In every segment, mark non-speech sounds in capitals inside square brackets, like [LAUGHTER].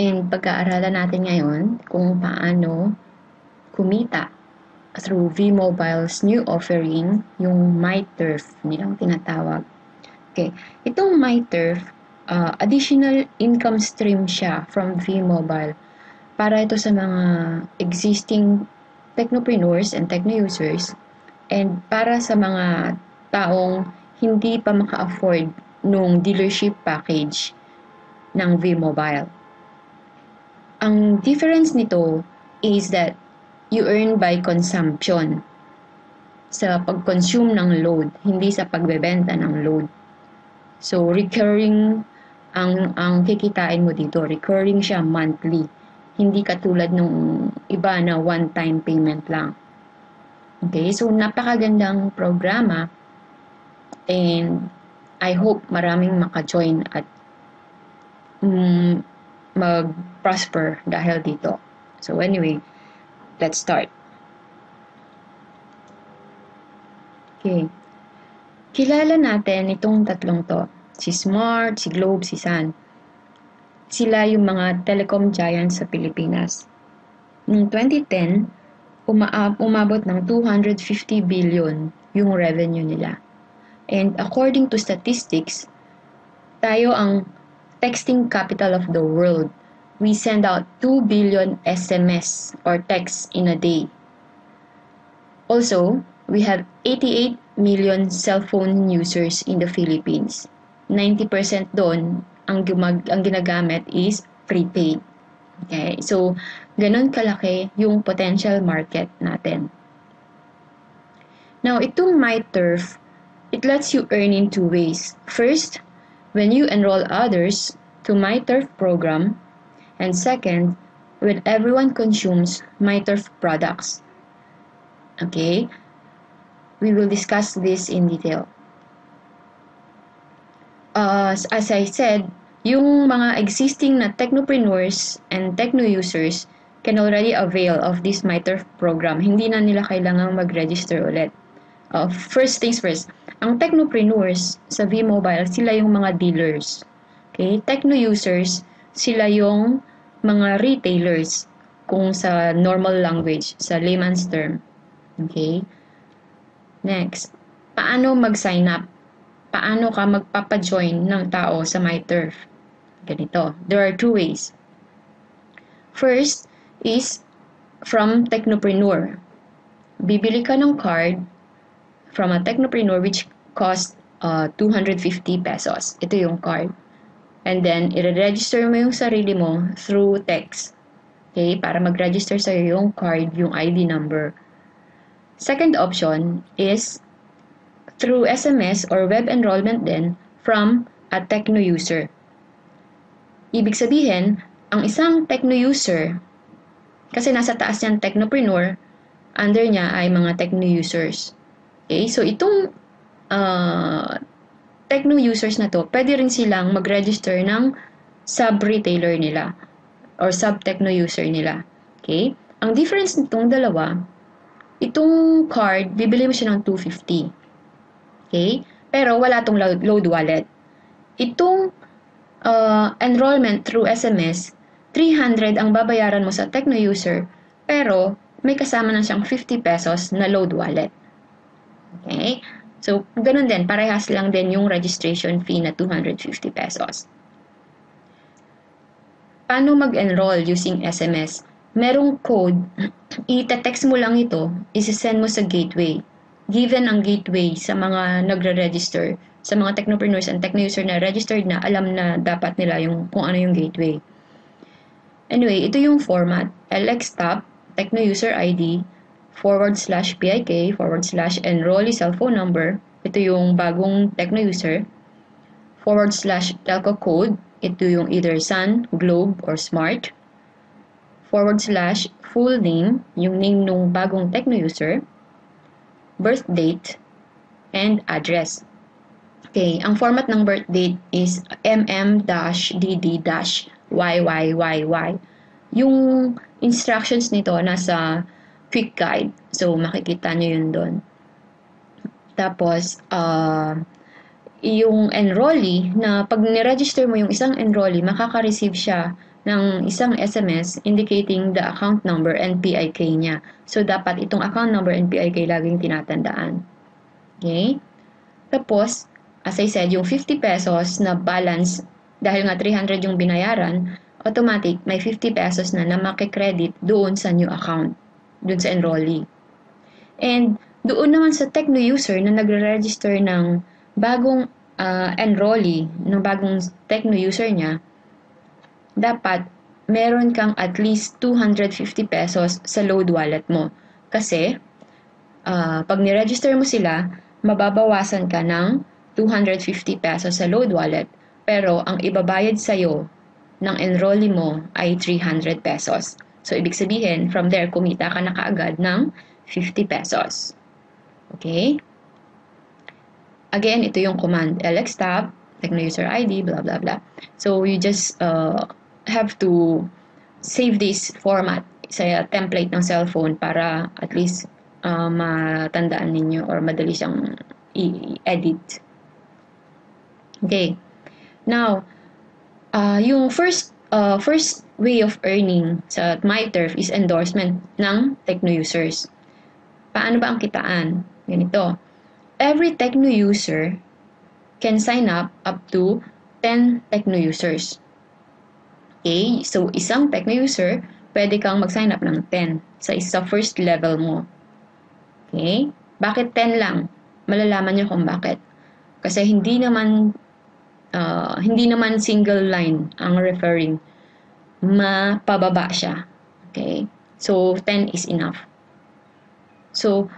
And pag-aaralan natin ngayon kung paano kumita through V-Mobile's new offering, yung MyTurf nilang tinatawag. Okay, itong MyTurf, uh, additional income stream siya from V-Mobile para ito sa mga existing technopreneurs and techno users and para sa mga taong hindi pa maka-afford nung dealership package ng V-Mobile. Ang difference nito is that you earn by consumption sa pag-consume ng load, hindi sa pagbebenta ng load. So, recurring ang, ang kikitain mo dito. Recurring siya monthly. Hindi katulad nung iba na one-time payment lang. Okay, so napakagandang programa and I hope maraming maka-join at um, mag-prosper dahil dito. So anyway, let's start. Okay. Kilala natin itong tatlong to. Si Smart, si Globe, si Sun. Sila yung mga telecom giants sa Pilipinas. Noong 2010, uma umabot ng 250 billion yung revenue nila. And according to statistics, tayo ang texting capital of the world. We send out 2 billion SMS or texts in a day. Also, we have 88 million cell phone users in the Philippines. 90% doon ang, gumag ang ginagamit is prepaid. Okay? So, ganun kalaki yung potential market natin. Now, itong MyTurf, it lets you earn in two ways. First, when you enroll others to MyTurf program, and second, when everyone consumes MyTurf products. Okay? We will discuss this in detail. Uh, as I said, yung mga existing na technopreneurs and techno users can already avail of this MyTurf program. Hindi na nila kailangang mag-register ulit. Uh, first things first, ang technopreneurs sa V-Mobile, sila yung mga dealers. Okay? Techno users, sila yung mga retailers kung sa normal language, sa layman's term. Okay? Next, paano mag-sign up? Paano ka magpapa-join ng tao sa MyTurf? Ganito. There are two ways. First is from Technopreneur. Bibili ka ng card from a Technopreneur which cost uh, 250 pesos. Ito yung card. And then, i-register mo yung sarili mo through text. Okay? Para mag-register sa'yo yung card, yung ID number. Second option is through SMS or web enrollment din from a techno user. Ibig sabihin, ang isang techno user, kasi nasa taas yan technopreneur, under niya ay mga techno users. Okay? So, itong uh, techno users na to, pwede rin silang mag-register ng sub-retailer nila or sub-techno user nila. Okay? Ang difference nitong dalawa, itong card, bibili mo siya ng 250. Okay? Pero wala tong load wallet. Itong uh, enrollment through SMS, 300 ang babayaran mo sa techno user, pero may kasama na siyang 50 pesos na load wallet. Okay? So, ganun din, parehas lang din yung registration fee na 250 pesos. Paano mag-enroll using SMS? Merong code, [CLEARS THROAT] ita-text mo lang ito, isi-send mo sa gateway. Given ang gateway sa mga nagre-register, sa mga technopreneurs and techno-user na registered na, alam na dapat nila yung kung ano yung gateway. Anyway, ito yung format. LXTAP, techno-user ID, forward slash PIK, forward slash enrollee cellphone number, ito yung bagong techno user, forward slash telco code, ito yung either Sun, Globe, or Smart, forward slash full name, yung name nung bagong techno user, birth date, and address. Okay, ang format ng birth date is mm-dd-yyyy. Yung instructions nito nasa quick guide. So, makikita nyo yun doon. Tapos, uh, yung enrollee, na pag niregister mo yung isang enrollee, makaka-receive siya ng isang SMS indicating the account number and PIK niya. So, dapat itong account number and PIK laging tinatandaan. Okay? Tapos, as I said, yung 50 pesos na balance, dahil nga 300 yung binayaran, automatic may 50 pesos na na makikredit doon sa new account, doon sa enrollee. And doon naman sa Tecno user na nagre-register ng bagong uh, enrollee, ng bagong Tecno user niya, dapat meron kang at least 250 pesos sa load wallet mo. Kasi, uh, pag niregister mo sila, mababawasan ka ng 250 pesos sa load wallet. Pero ang ibabayad sa'yo ng enrollee mo ay 300 pesos. So, ibig sabihin, from there, kumita ka na kaagad ng 50 pesos. Okay? Again, ito yung command lxtab, techno user ID, blah, blah, blah. So, you just uh, have to save this format sa template ng cellphone para at least uh, matandaan ninyo or madali siyang i-edit. Okay. Now, uh, yung first uh, first way of earning sa MyTurf is endorsement ng Techno users. Paano ba ang kitaan? Ganito. Every Techno user can sign up up to 10 Techno users. Okay? So, isang Techno user, pwede kang mag-sign up ng 10 sa isa first level mo. Okay? Bakit 10 lang? Malalaman niyo kung bakit. Kasi hindi naman uh, hindi naman single line ang referring. Mapababa siya. Okay? So, 10 is enough. So,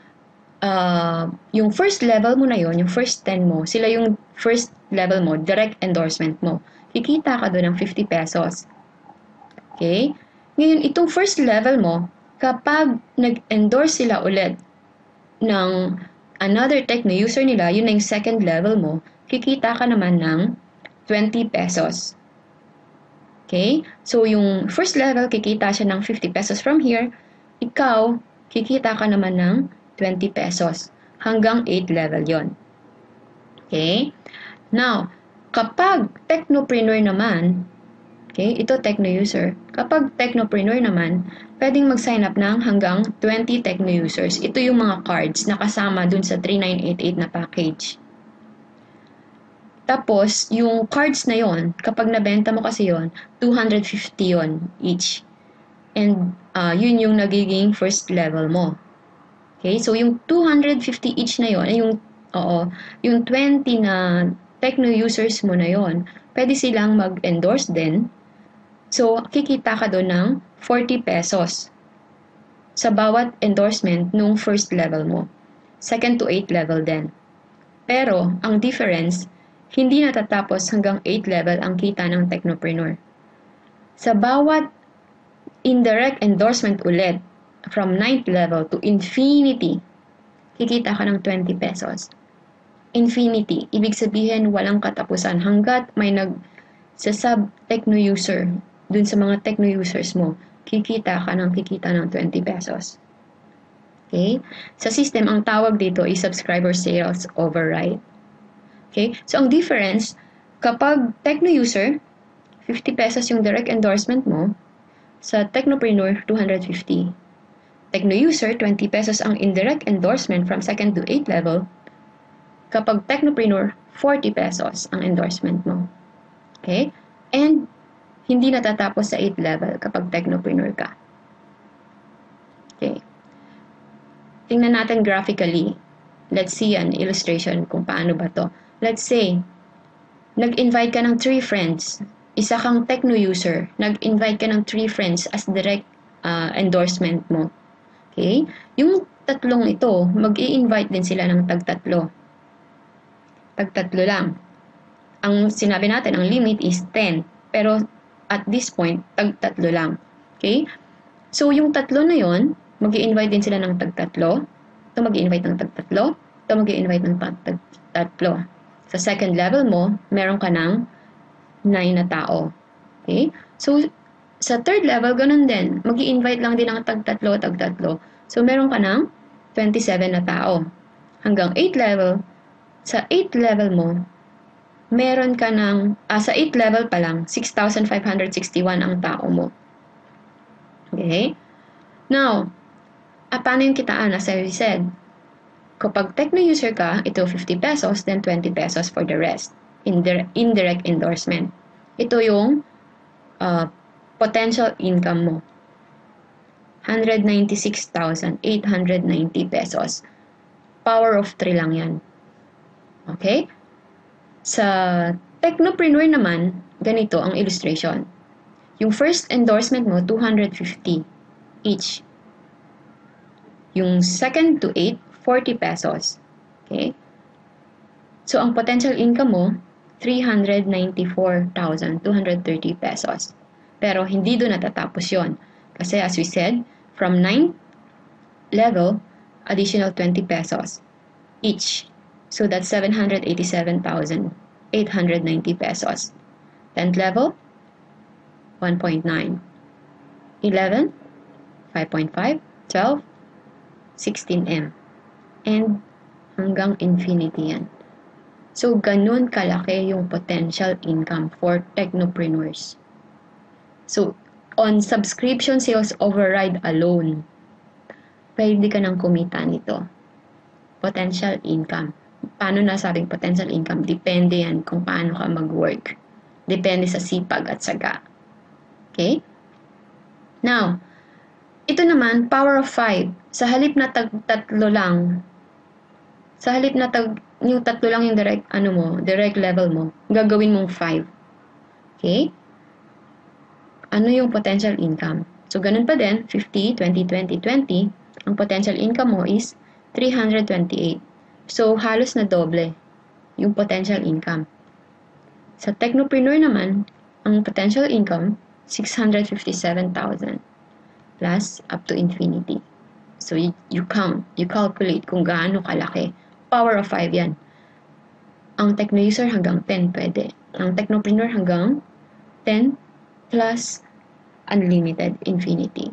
uh, yung first level mo na yon, yung first 10 mo, sila yung first level mo, direct endorsement mo. Kikita ka doon ng 50 pesos. Okay? Ngayon, itong first level mo, kapag nag-endorse sila ulit ng another tech na user nila, yun na yung second level mo, kikita ka naman ng 20 pesos. Okay? So, yung first level, kikita siya ng 50 pesos from here. Ikaw, kikita ka naman ng 20 pesos. Hanggang 8 level yon. Okay? Now, kapag technopreneur naman, okay, ito techno user. Kapag technopreneur naman, pwedeng mag-sign up ng hanggang 20 techno users. Ito yung mga cards na kasama dun sa 3988 na package. Tapos, yung cards na yon, kapag nabenta mo kasi yon, 250 yon each. And uh, yun yung nagiging first level mo. Okay? So, yung 250 each na yon, yung, oo, yung 20 na techno users mo na yon, pwede silang mag-endorse din. So, kikita ka doon ng 40 pesos sa bawat endorsement nung first level mo. Second to 8 level din. Pero, ang difference, hindi natatapos hanggang 8 level ang kita ng technopreneur. Sa bawat indirect endorsement ulit, from 9th level to infinity, kikita ka ng 20 pesos. Infinity, ibig sabihin walang katapusan hanggat may nag sa sub techno user, dun sa mga techno users mo, kikita ka ng kikita ng 20 pesos. Okay? Sa system, ang tawag dito is subscriber sales override. Okay? So, ang difference, kapag Techno user, 50 pesos yung direct endorsement mo, sa Technopreneur, 250. Techno user, 20 pesos ang indirect endorsement from 2nd to 8th level. Kapag Technopreneur, 40 pesos ang endorsement mo. Okay? And, hindi natatapos sa 8th level kapag Technopreneur ka. Okay. Tingnan natin graphically. Let's see an illustration kung paano ba to. Let's say, nag-invite ka ng three friends, isa kang techno user, nag-invite ka ng three friends as direct uh, endorsement mo. Okay? Yung tatlong ito, mag invite din sila ng tag-tatlo. Tag-tatlo lang. Ang sinabi natin, ang limit is 10. Pero at this point, tag-tatlo lang. Okay? So, yung tatlo na yon mag invite din sila ng tag-tatlo. Ito mag invite ng tag-tatlo. Ito mag invite ng tag-tatlo. Sa second level mo, meron ka ng 9 na tao. Okay? So, sa third level, ganun din. mag invite lang din ng tag-tatlo, tag-tatlo. So, meron ka ng 27 na tao. Hanggang 8 level, sa 8 level mo, meron ka ng, ah, sa 8 level pa lang, 6,561 ang tao mo. Okay? Now, ah, paano yung kitaan? As I said, kapag techno user ka, ito 50 pesos, then 20 pesos for the rest. Indir- indirect endorsement. Ito yung uh, potential income mo. 196,890 pesos. Power of 3 lang yan. Okay? Sa technopreneur naman, ganito ang illustration. Yung first endorsement mo, 250 each. Yung second to 8, 40 pesos. Okay? So, ang potential income mo, 394,230 pesos. Pero hindi doon natatapos yon Kasi as we said, from 9 level, additional 20 pesos each. So that's 787,890 pesos. 10th level, 1.9. 11, 5.5, 12, 16M. And hanggang infinity yan. So, ganun kalaki yung potential income for technopreneurs. So, on subscription sales override alone, pwede ka nang kumita nito. Potential income. Paano nasabing potential income? Depende yan kung paano ka mag-work. Depende sa sipag at saga. Okay? Now, ito naman, power of 5. Sa halip na tatlo lang, sa halip na tag, yung tatlo lang yung direct, ano mo, direct level mo, gagawin mong 5. Okay? Ano yung potential income? So, ganun pa din, 50, 20, 20, 20, ang potential income mo is 328. So, halos na doble yung potential income. Sa technopreneur naman, ang potential income, 657,000 plus up to infinity. So, you, you count, you calculate kung gaano kalaki. Power of 5 yan. Ang techno user hanggang 10 pwede. Ang technopreneur hanggang 10 plus unlimited infinity.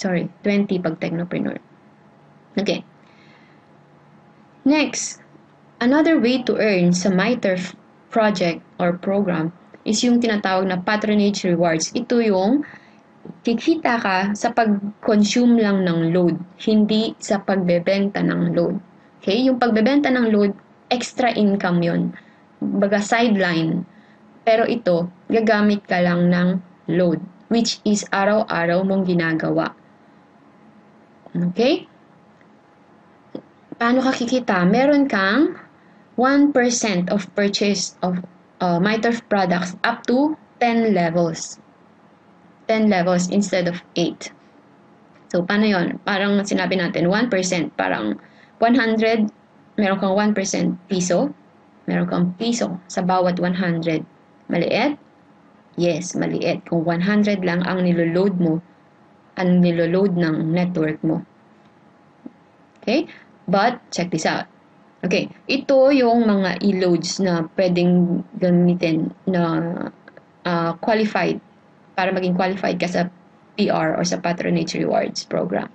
Sorry, 20 pag technopreneur. Okay. Next, another way to earn sa MyTurf project or program is yung tinatawag na patronage rewards. Ito yung kikita ka sa pag-consume lang ng load, hindi sa pagbebenta ng load. Okay? Yung pagbebenta ng load, extra income yon Baga sideline. Pero ito, gagamit ka lang ng load, which is araw-araw mong ginagawa. Okay? Paano ka kikita? Meron kang 1% of purchase of uh, MyTurf products up to 10 levels. 10 levels instead of 8. So, paano yon? Parang sinabi natin, 1%, parang 100, meron kang 1% piso, meron kang piso sa bawat 100. Maliit? Yes, maliit. Kung 100 lang ang niloload mo, ang niloload ng network mo. Okay? But, check this out. Okay, ito yung mga e-loads na pwedeng gamitin na uh, qualified para maging qualified ka sa PR or sa Patronage Rewards program.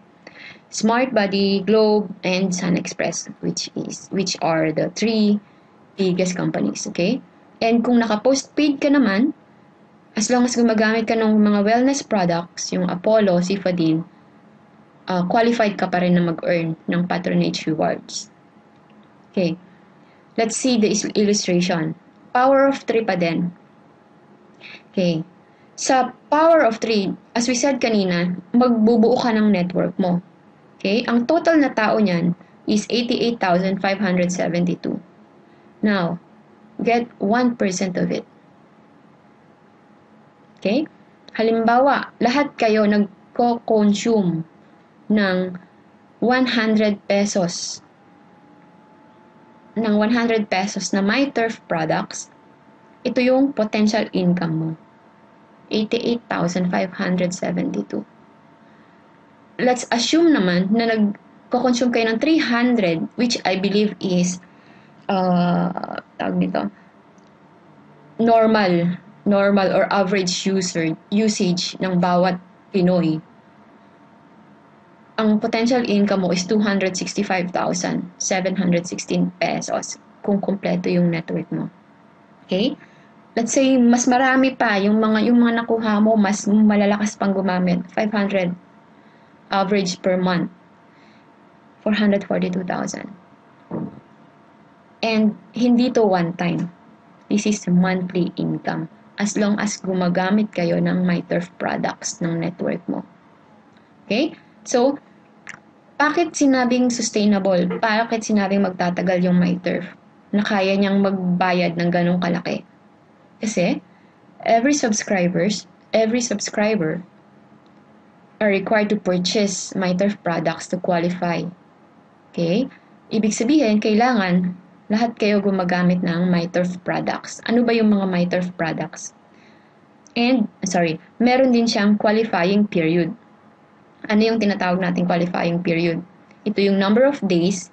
Smart Body, Globe, and Sun Express, which is which are the three biggest companies, okay? And kung naka-postpaid ka naman, as long as gumagamit ka ng mga wellness products, yung Apollo, Cifadin, uh, qualified ka pa rin na mag-earn ng patronage rewards. Okay. Let's see the illustration. Power of 3 pa din. Okay. Sa power of 3, as we said kanina, magbubuo ka ng network mo. Okay? Ang total na tao niyan is 88,572. Now, get 1% of it. Okay? Halimbawa, lahat kayo nagko-consume ng 100 pesos ng 100 pesos na MyTurf products, ito yung potential income mo. 88,572. Let's assume naman na nagko-consume kayo ng 300 which I believe is uh, tawag nito normal normal or average user usage ng bawat Pinoy ang potential income mo is 265,716 pesos kung kompleto yung network mo. Okay? Let's say, mas marami pa, yung mga, yung mga nakuha mo, mas malalakas pang gumamit. 500 average per month. 442,000. And hindi to one time. This is monthly income. As long as gumagamit kayo ng MyTurf products ng network mo. Okay? So, bakit sinabing sustainable? Bakit sinabing magtatagal yung MyTurf? Na kaya niyang magbayad ng ganong kalaki? Kasi, every subscribers, every subscriber are required to purchase MyTurf products to qualify. Okay? Ibig sabihin, kailangan lahat kayo gumagamit ng MyTurf products. Ano ba yung mga MyTurf products? And, sorry, meron din siyang qualifying period. Ano yung tinatawag nating qualifying period? Ito yung number of days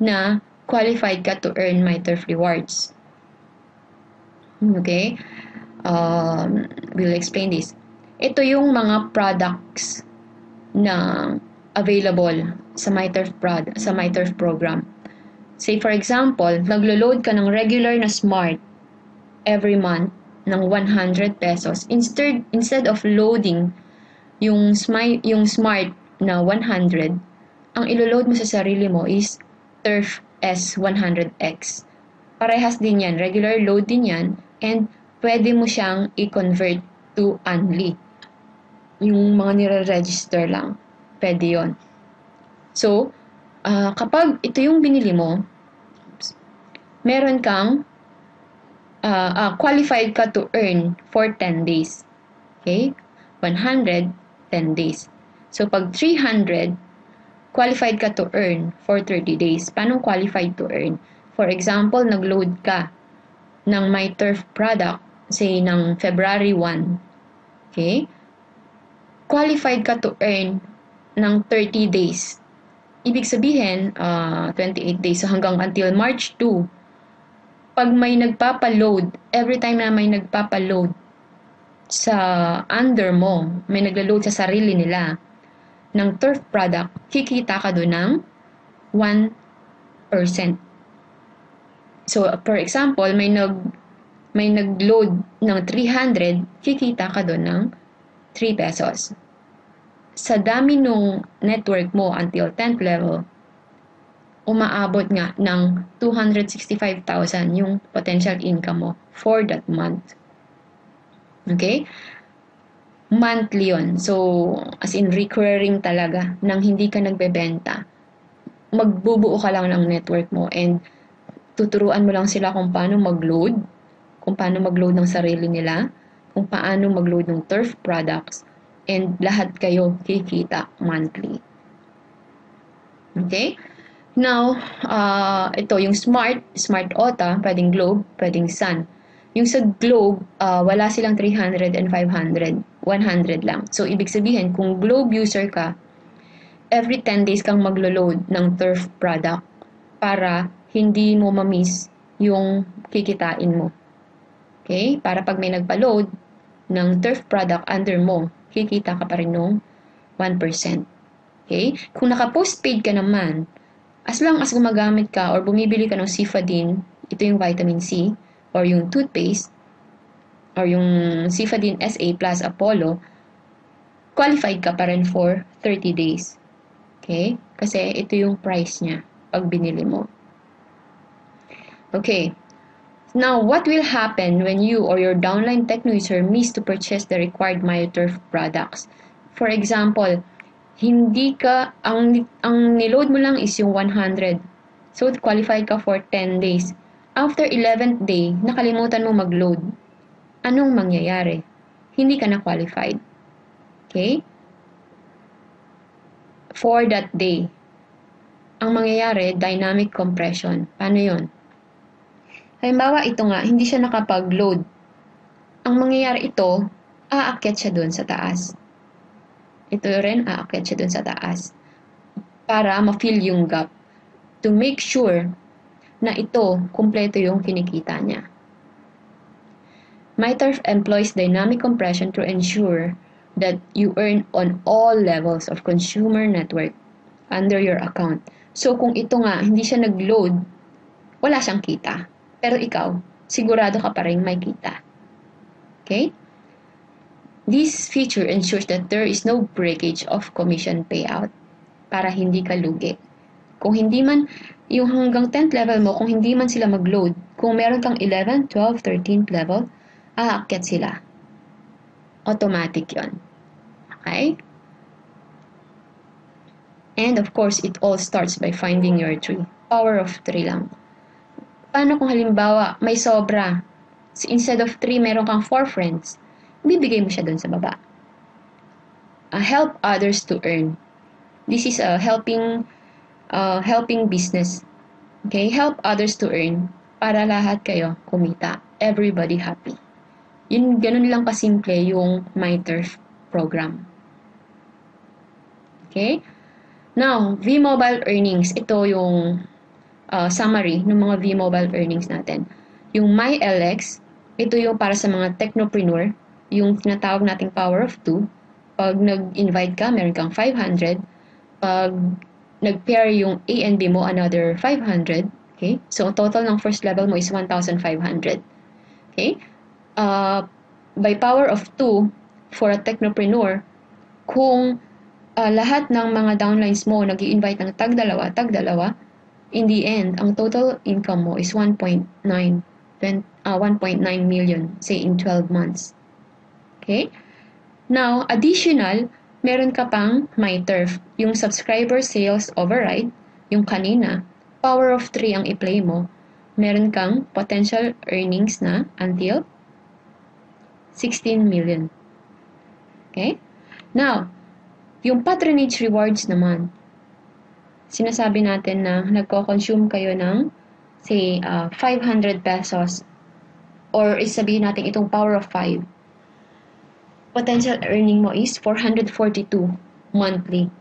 na qualified ka to earn MyTurf rewards. Okay? Um, we'll explain this. Ito yung mga products na available sa MyTurf prod, sa MyTurf program. Say for example, naglo-load ka ng regular na smart every month ng 100 pesos. Instead instead of loading yung smart yung smart na 100 ang ilo-load mo sa sarili mo is Turf S100X parehas din yan. Regular load din yan. And pwede mo siyang i-convert to Unli yung mga nire-register lang pwede yon so uh, kapag ito yung binili mo, meron kang uh, uh, qualified ka to earn for 10 days. Okay? 100, 10 days. So, pag 300, qualified ka to earn for 30 days. Paano qualified to earn? For example, nag-load ka ng My Turf product, say, ng February 1. Okay? Qualified ka to earn ng 30 days Ibig sabihin, uh, ah, 28 days so hanggang until March 2, pag may nagpapa-load, every time na may nagpapa-load sa under mo, may nagla-load sa sarili nila ng turf product, kikita ka doon ng 1%. So, for example, may nag may nag-load ng 300, kikita ka doon ng 3 pesos sa dami nung network mo until 10th level, umaabot nga ng 265,000 yung potential income mo for that month. Okay? Monthly yun. So, as in recurring talaga nang hindi ka nagbebenta. Magbubuo ka lang ng network mo and tuturuan mo lang sila kung paano mag-load, kung paano mag-load ng sarili nila, kung paano mag-load ng turf products, and lahat kayo kikita monthly. Okay? Now, uh, ito yung smart, smart OTA, pwedeng globe, pwedeng sun. Yung sa globe, uh, wala silang 300 and 500, 100 lang. So, ibig sabihin, kung globe user ka, every 10 days kang maglo-load ng turf product para hindi mo ma-miss yung kikitain mo. Okay? Para pag may nagpa-load ng turf product under mo, kikita ka pa rin nung 1%. Okay? Kung naka-postpaid ka naman, as long as gumagamit ka or bumibili ka ng Cifadin, ito yung vitamin C, or yung toothpaste, or yung Cifadin SA plus Apollo, qualified ka pa rin for 30 days. Okay? Kasi ito yung price niya pag binili mo. Okay. Now, what will happen when you or your downline techno user miss to purchase the required MyoTurf products? For example, hindi ka, ang, ang niload mo lang is yung 100. So, qualified ka for 10 days. After 11th day, nakalimutan mo mag-load. Anong mangyayari? Hindi ka na qualified. Okay? For that day. Ang mangyayari, dynamic compression. Paano yon? Halimbawa, ito nga, hindi siya nakapag-load. Ang mangyayari ito, aakyat siya dun sa taas. Ito rin, aakyat siya dun sa taas. Para ma-fill yung gap. To make sure na ito, kumpleto yung kinikita niya. MyTurf employs dynamic compression to ensure that you earn on all levels of consumer network under your account. So, kung ito nga, hindi siya nag-load wala siyang kita. Pero ikaw, sigurado ka pa rin may kita. Okay? This feature ensures that there is no breakage of commission payout para hindi ka lugi. Kung hindi man, yung hanggang 10th level mo, kung hindi man sila mag-load, kung meron kang 11, 12, 13th level, aakyat sila. Automatic yon. Okay? And of course, it all starts by finding your tree. Power of 3 lang. Paano kung halimbawa, may sobra? Instead of 3, meron kang 4 friends bibigay mo siya dun sa baba. Uh, help others to earn. This is a helping uh, helping business. Okay? Help others to earn para lahat kayo kumita. Everybody happy. Yun, ganun lang kasimple yung MyTurf program. Okay? Now, V-Mobile earnings. Ito yung uh, summary ng mga V-Mobile earnings natin. Yung MyLX, ito yung para sa mga technopreneur yung tinatawag nating power of 2, pag nag-invite ka, meron kang 500. Pag nag-pair yung A and B mo, another 500. Okay? So, total ng first level mo is 1,500. Okay? Uh, by power of 2, for a technopreneur, kung uh, lahat ng mga downlines mo nag invite ng tag-dalawa, tag-dalawa, in the end, ang total income mo is 1.9 uh, 1.9 million, say in 12 months. Okay? Now, additional, meron ka pang MyTurf, yung subscriber sales override, yung kanina, power of 3 ang i-play mo, meron kang potential earnings na until 16 million. Okay? Now, yung patronage rewards naman, sinasabi natin na nagko-consume kayo ng, say, uh, 500 pesos or isabihin natin itong power of 5 potential earning mo is 442 monthly.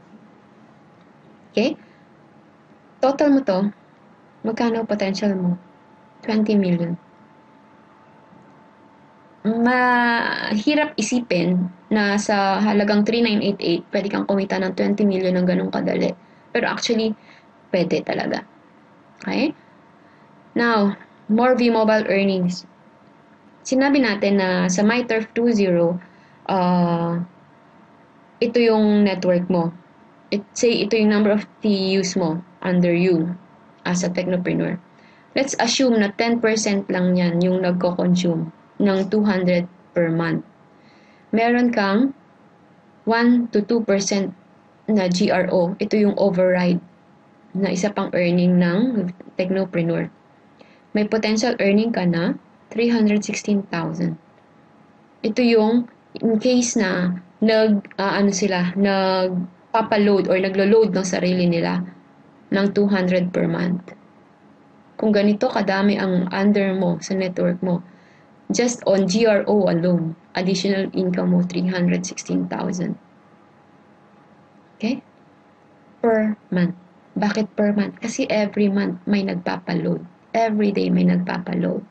Okay? Total mo to, magkano potential mo? 20 million. Mahirap isipin na sa halagang 3988, pwede kang kumita ng 20 million ng ganong kadali. Pero actually, pwede talaga. Okay? Now, more V-Mobile earnings. Sinabi natin na sa MyTurf 2.0, uh, ito yung network mo. It, say, ito yung number of TUs mo under you as a technopreneur. Let's assume na 10% lang yan yung nagko-consume ng 200 per month. Meron kang 1 to 2% na GRO. Ito yung override na isa pang earning ng technopreneur. May potential earning ka na 316,000. Ito yung in case na nag uh, ano sila nagpapaload or naglo-load ng sarili nila ng 200 per month. Kung ganito kadami ang under mo sa network mo, just on GRO alone, additional income mo 316,000. Okay? Per month. Bakit per month? Kasi every month may nagpapaload. Every day may nagpapaload.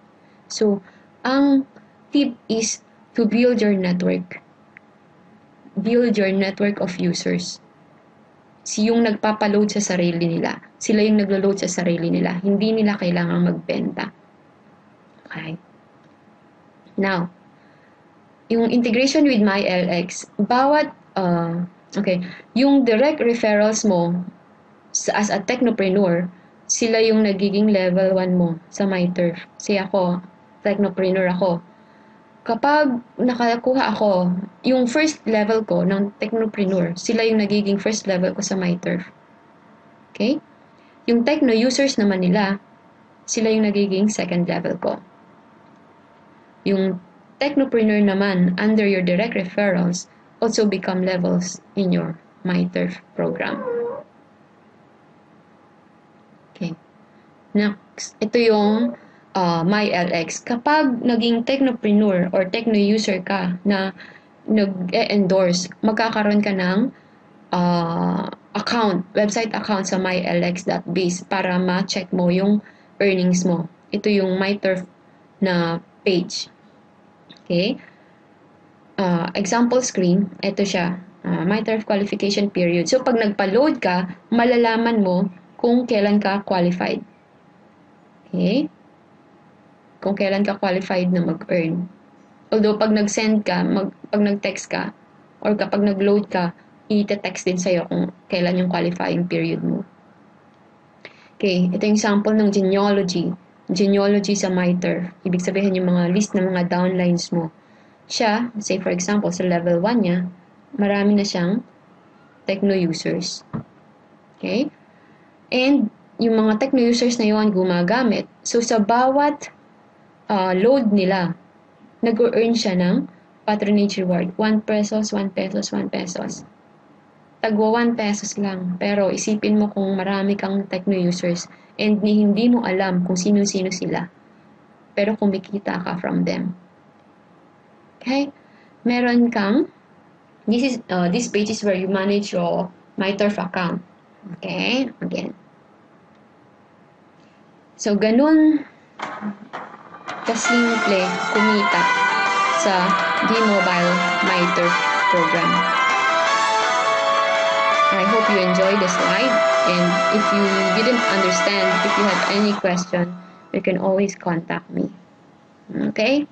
So, ang tip is to build your network. Build your network of users. Si yung nagpapaload sa sarili nila. Sila yung naglo-load sa sarili nila. Hindi nila kailangang magbenta. Okay? Now, yung integration with MyLX, bawat, uh, okay, yung direct referrals mo as a technopreneur, sila yung nagiging level 1 mo sa MyTurf. Si ako, technopreneur ako kapag nakakuha ako, yung first level ko ng technopreneur, sila yung nagiging first level ko sa MyTurf. Okay? Yung techno users naman nila, sila yung nagiging second level ko. Yung technopreneur naman, under your direct referrals, also become levels in your MyTurf program. Okay. Next, ito yung uh, MyLX, kapag naging technopreneur or techno-user ka na nag-endorse, magkakaroon ka ng uh, account, website account sa mylx.biz para ma-check mo yung earnings mo. Ito yung MyTurf na page. Okay? Uh, example screen, ito siya. Uh, MyTurf qualification period. So, pag nagpa-load ka, malalaman mo kung kailan ka qualified. Okay? Kung kailan ka qualified na mag-earn. Although, pag nag-send ka, mag, pag nag-text ka, or kapag nag-load ka, i-text din sa'yo kung kailan yung qualifying period mo. Okay, ito yung sample ng genealogy. Genealogy sa MITRE. Ibig sabihin yung mga list ng mga downlines mo. Siya, say for example, sa level 1 niya, marami na siyang techno users. Okay? And yung mga techno users na yon gumagamit. So sa bawat uh, load nila, nag-earn siya ng patronage reward. 1 pesos, 1 pesos, 1 pesos. Tagwa 1 pesos lang. Pero isipin mo kung marami kang techno users and ni hindi mo alam kung sino-sino sila. Pero kumikita ka from them. Okay? Meron kang this is uh, this page is where you manage your MyTurf account. Okay? Again. So, ganun kasimple kumita sa D-Mobile MyTurf program. I hope you enjoyed the slide and if you didn't understand, if you have any question, you can always contact me. Okay?